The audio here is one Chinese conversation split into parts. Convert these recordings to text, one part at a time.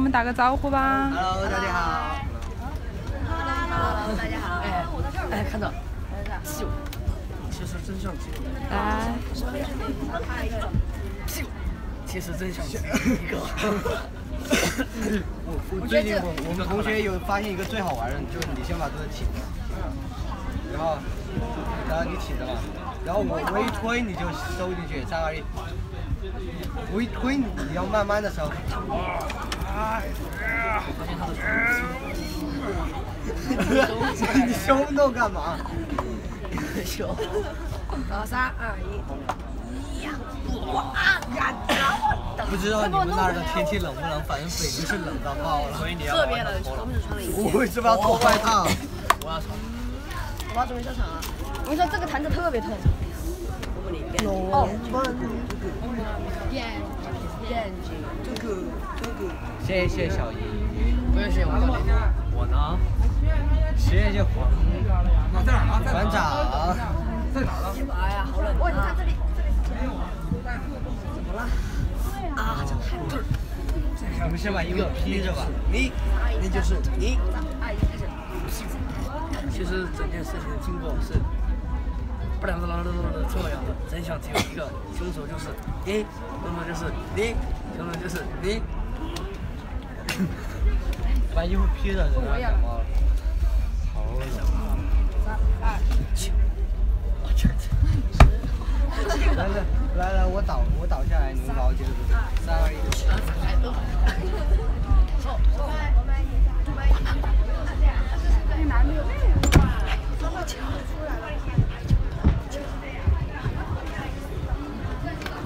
们打个招呼吧。Hello，大家好。Hello，大家好。哎哎，看到，屁股，其实真相只有来，屁股，其实真相只有一个。我我最近我我们同学有发现一个最好玩的，就是你先把这个起着，然后然后你起着嘛，然后我我一推你就收进去，三二一。我一推你你要慢慢的收。你胸动干嘛？胸。好，三二一。不知道你们那儿的天气冷不冷？反正北京是冷到爆了。特别冷，我们只穿了一件。我要脱外套？我要穿。我要准备上场了。我跟你说，这个坛子特别痛。哦，眼眼睛。谢谢小姨，不用谢我，我呢？谢谢黄馆长。哎呀，好冷！哇，你看这里，这里。怎么了？啊，这太冷了。你们先把衣服披着吧。你，那就是你。其实整件事情的经过是，不然的啦啦啦啦这样的，真相只有一个，凶手就是你，凶手就是你，凶手就是你。把衣服披着，人家感冒了。好冷。三二一。我这来来来来，我倒我倒下来，你们把我接住。三二一。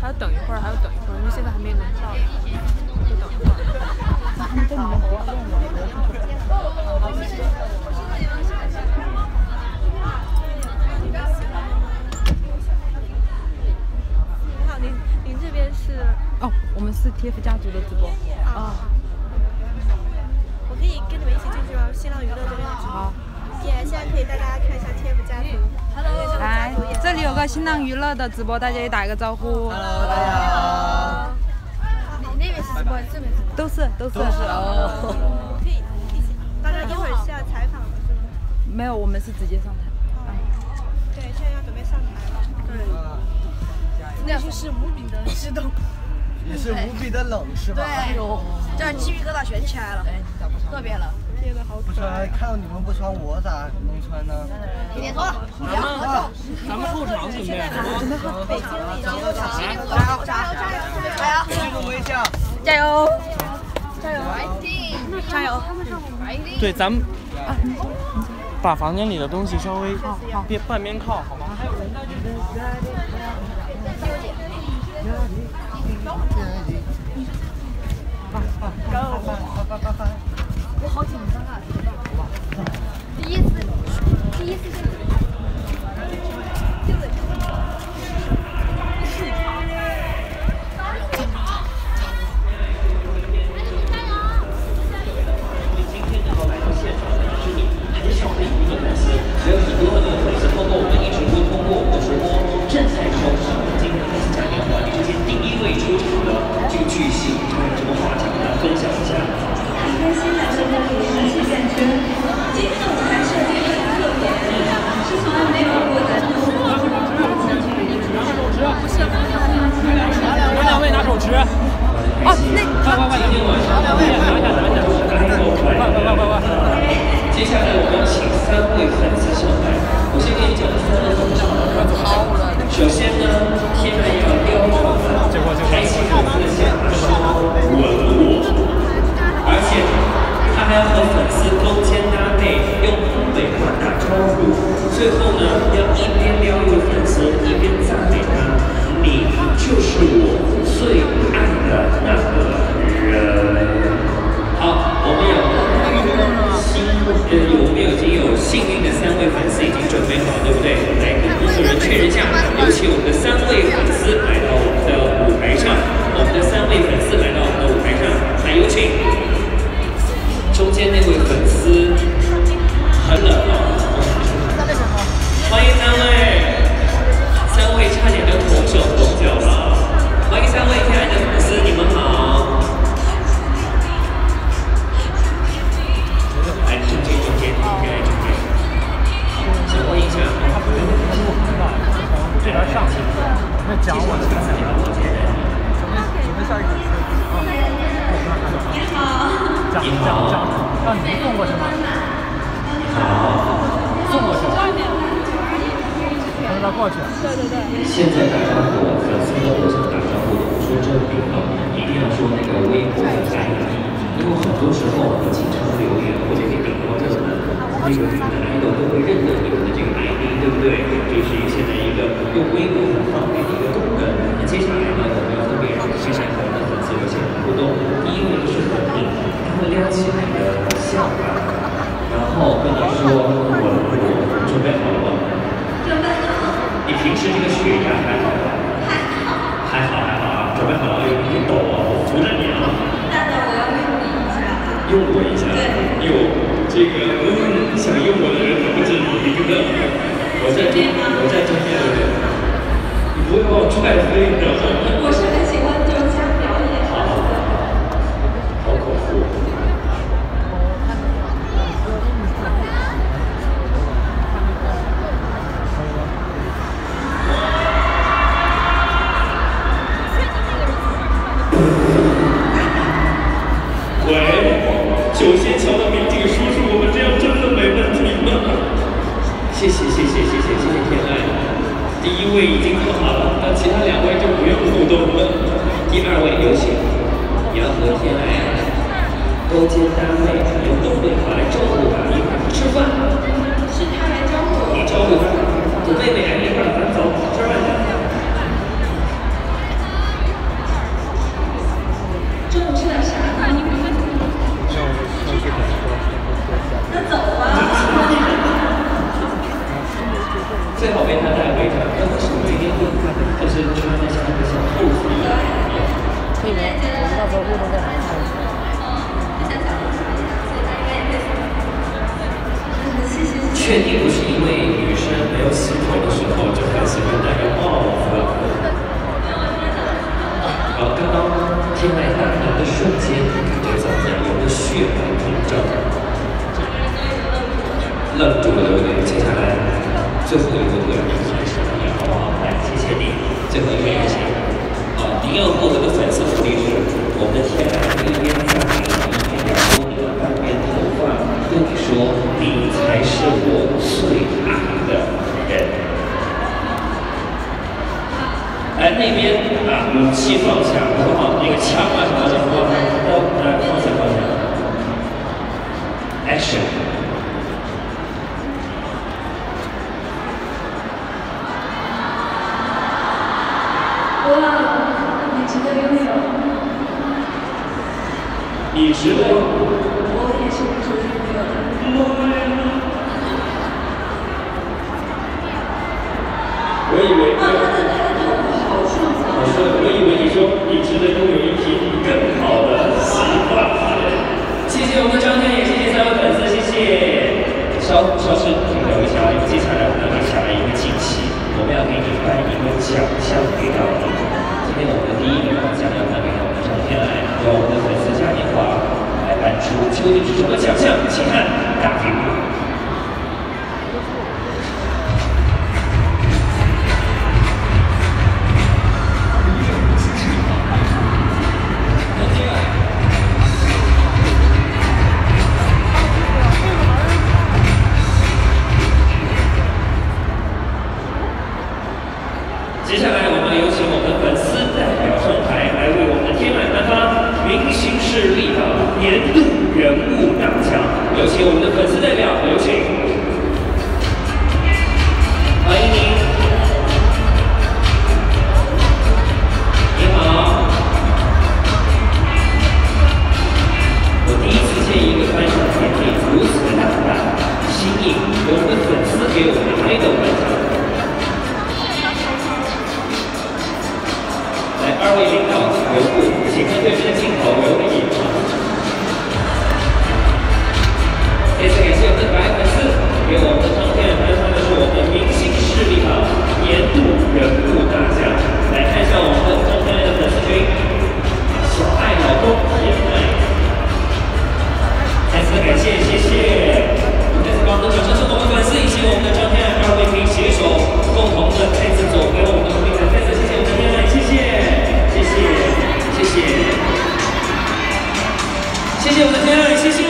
还要等一会儿，还要等一会儿，因为现在还没轮到，就等一会儿。你好，您您这边是？哦，我们是 TF 家族的直播。啊。我可以跟你们一起进去吗？新浪娱乐这边的直播。现在可以带大家看一下 TF 家族。Hello。来，这里有个新浪娱乐的直播，大家也打一个招呼。Hello，大家好。你那边是直播，这边是。都是都是。哦。可以。大家一会儿是要采访的是吗？没有，我们是直接上台。对，现在要准备上台了。对。内心是无比的激动。也是无比的冷，是吧？对。这鸡皮疙瘩悬起来了，特别冷。贴的好不穿，看到你们不穿，我咋能穿呢？天天脱，不要合作。咱们后场准备？加油加油加油加油！这个微笑。加油！加油！加油！对，咱们把房间里的东西稍微别半边靠，好吗？我好紧张啊！已经做好了，那其他两位就不用互动了。第二位有请杨和天来，多接单位，有准备好来招呼他一块吃饭。是他来招呼。你招呼他，我妹妹来一块儿。确定不是因为女生没有洗头的时候就很喜欢男人抱了。然后刚刚天外大鼓的瞬间，感觉怎么样？我的血脉膨胀，愣住了，对不？接下来最后一个歌，你是什？好不好？来，谢谢你，最后一个也行。啊，你要获得的粉丝福利是我们的天籁。说：“你才是我最爱的人。”哎，那边啊，武器放下，好不好？那个枪啊什么的，放下，都来放下，放下。Action！哇，你值得拥有。你值得。给我们拍的门槛。来，二位领导请留步，请看对面的镜头留个影。再次感谢我们的白粉丝，给我们的天颁发的是我们的明星势力榜年度人物大奖。来看一下我们的天片的粉丝群，小爱老公也在。再次感谢，谢谢，再次帮我们掌声。我们粉丝以及我们的张天爱二位屏携手，共同的再次走回我们的舞台。再次谢谢我们的天爱，谢谢，谢谢，谢谢，谢谢我们的天爱，谢谢。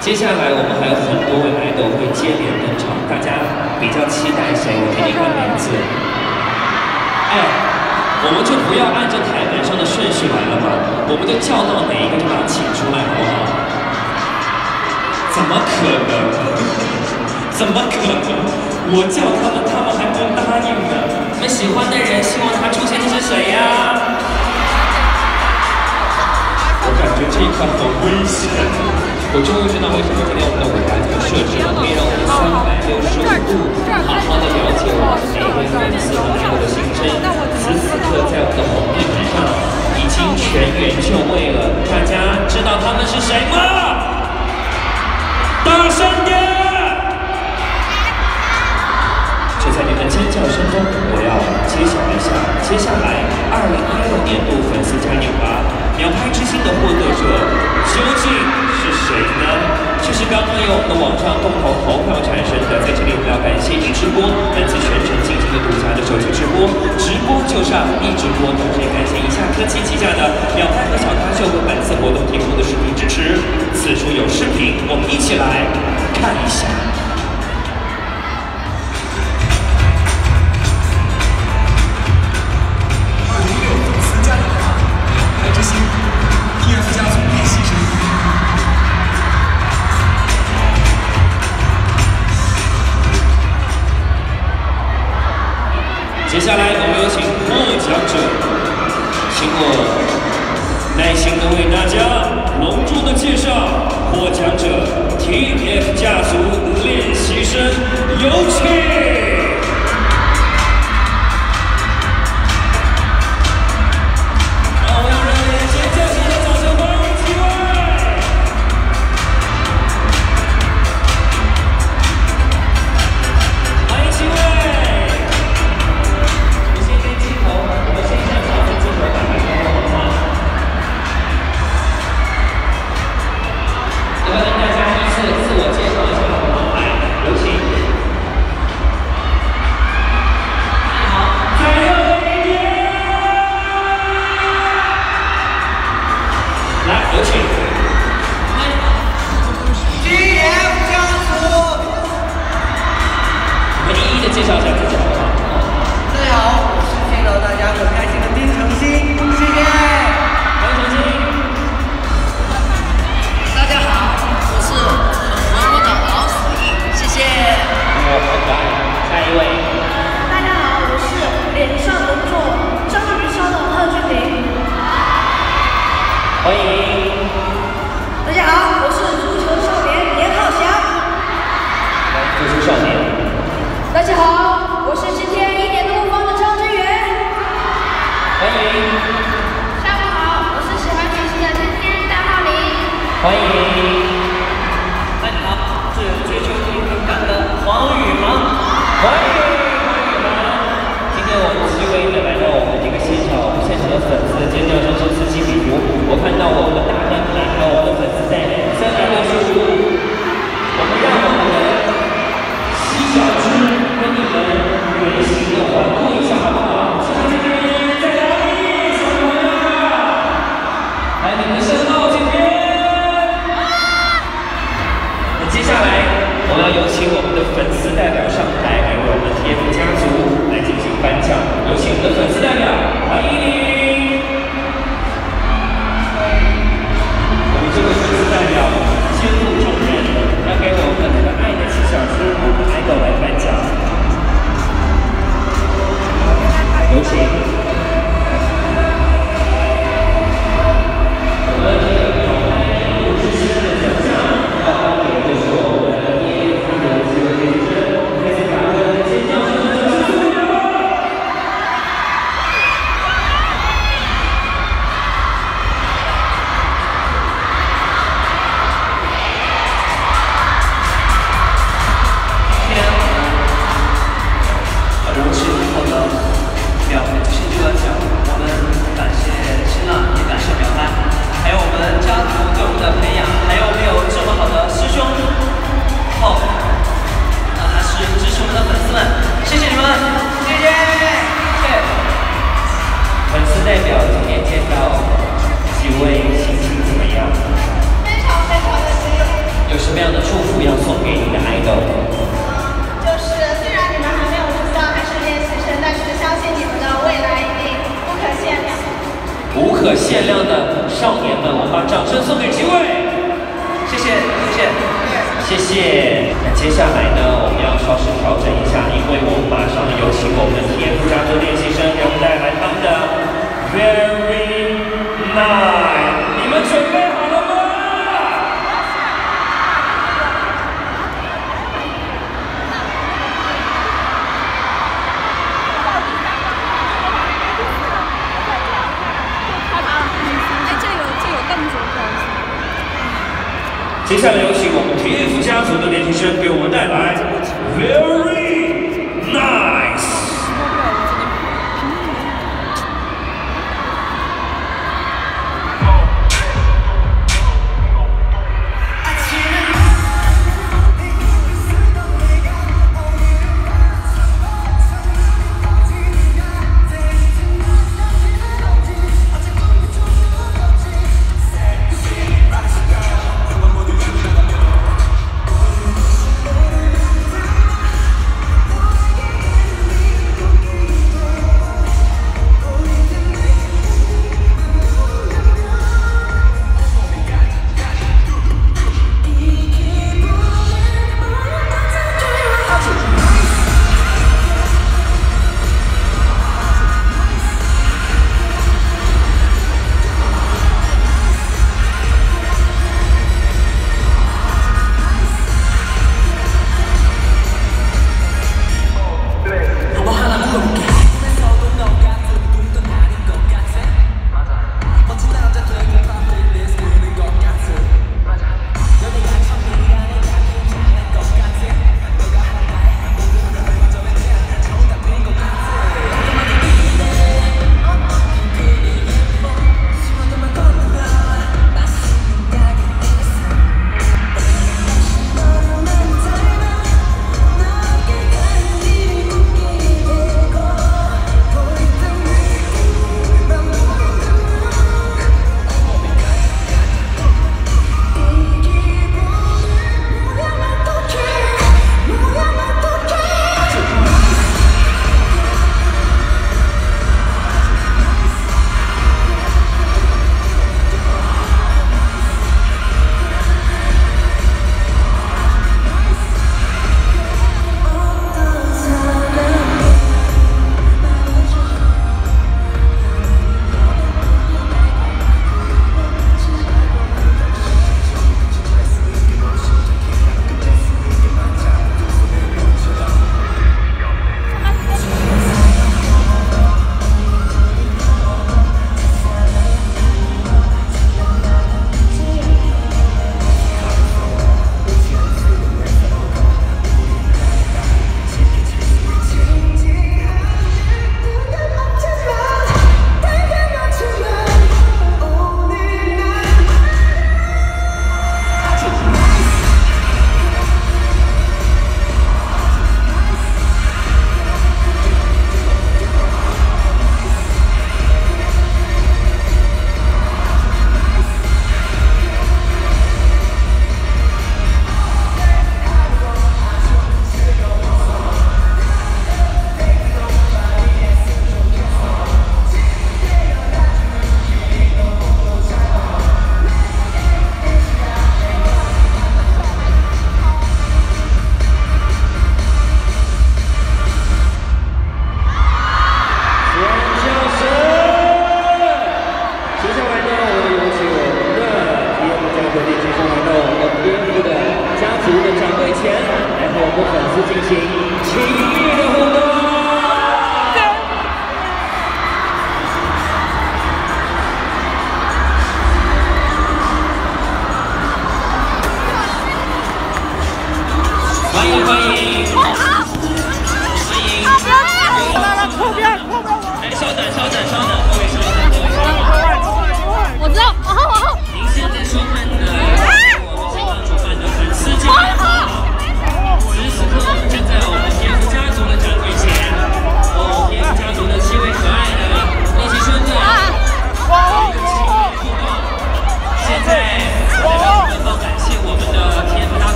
接下来我们还有很多位爱豆会接连登场，大家比较期待谁？我给你看名字。哎，我们就不要按照台本上的顺序来了嘛，我们就叫到哪一个就把他请出来，好不好？怎么可能？怎么可能？我叫他们，他们还不答应呢。你们喜欢的人，希望他出现的是谁呀？我感觉这一块很危险。我终于知道为什么今天我们的舞台这么设置了，可以让我们三百六十五度好好的了解我们每一位粉丝朋友的心声。此时此刻在我们的红地毯上，已经全员就位了。大家知道他们是谁吗？大声点！直播本次全程进行的独家的手机直播，直播就上一直播。同时也感谢以下科技旗下的秒拍和小咖秀为本次活动提供的视频支持。此处有视频，我们一起来看一下。接下来，我们有请获奖者，请我耐心的为大家隆重的介绍获奖者 TF 家族练习生，有请。欢迎。大家好，是追求平衡感的黄宇航。欢迎黄宇航。今天我们七位的来到我们这个现场，我们现场的粉丝的尖叫声是此起彼伏。我看到我们的粉丝代表上台，来为我们的 TF 家族来进行颁奖。有请我们的粉丝代表，欢迎你。表今天见到几位，心情怎么样？非常非常的激动。有什么样的祝福要送给你的 idol？就是虽然你们还没有出道，还是练习生，但是相信你们的未来一定不可限量。无可限量的少年们，我们把掌声送给几位，谢谢，谢谢，谢谢。那接下来呢，我们要稍事调整一下，因为我们马上有请我们的 TF 家族练习生给我们带来他们的 Very Nice，你们准备好了吗？接下来有请我们 TF 家族的练习生给我们带来 Very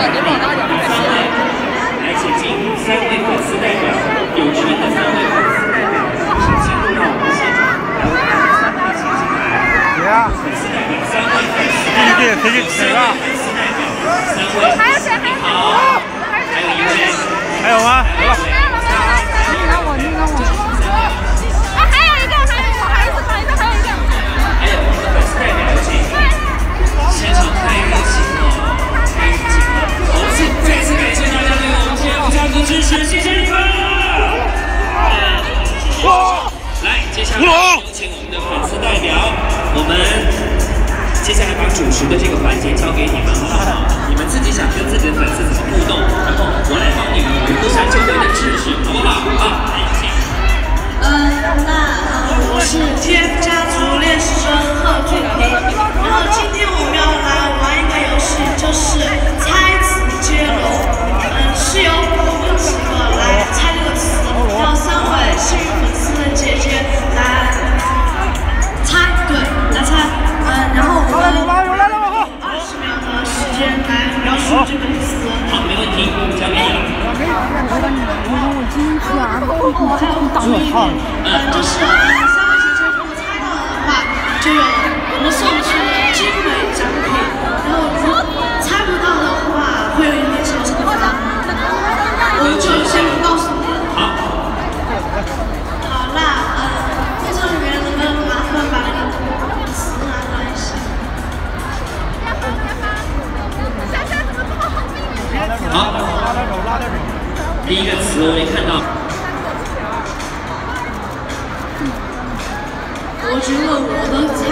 来，请进三位粉丝代表，有权的三位粉丝代表，请进入到我们现场。粉丝代表三位粉丝代表，三位粉丝代表，三位。还有谁？还有好，还有一位。还有吗？来吧。你让我，你让我。啊，还有一个，还有一个，还有一个，还有一个，还有我们的粉丝代表请。现场太热情支持，谢谢你们！来，接下来有请我们的粉丝代表，我们接下来把主持的这个环节交给你们，好不好？你们自己想跟自己的粉丝怎么互动，然后我来帮你们维护下周围的秩序，好不好？好，来，请。嗯，那我是 TF 家族练习生贺俊平，然后今天我们要来玩一个游戏，就是猜嗯，就是呃，三位姐姐如果猜到的话，就有我们送出精美奖品。然后如果猜不到的话，会有一点小惩罚。我们就先不告诉你了。好。好，那呃，工作人员能不能麻烦把那个词拿过来一下？好，第一个词我没看到。只有我能